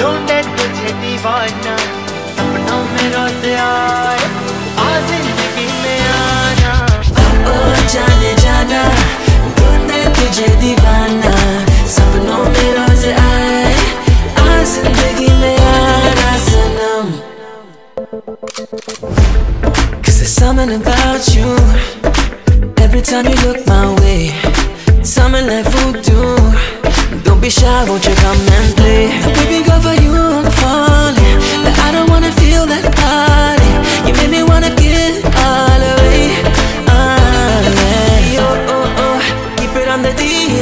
ढूंढे तुझे दीवाना सपनों में रोज आए आ जिंदगी में आना ओ जाने जाना ढूंढे तुझे दीवाना सपनों में रोज आए आ जिंदगी में आना सनम Cause there's something about you Every time you look my way Something like voodoo Don't be shy, won't you come and play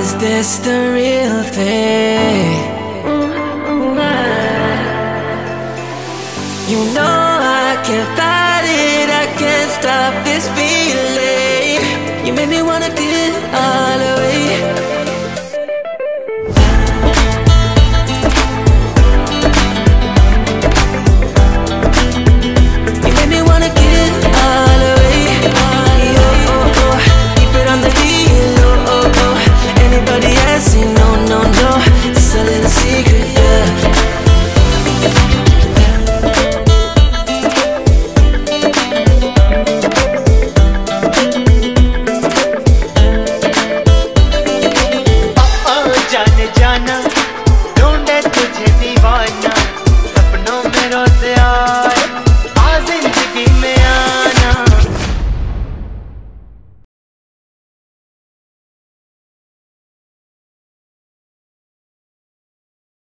is this the real thing? You know I can't fight it, I can't stop this feeling. You make me wanna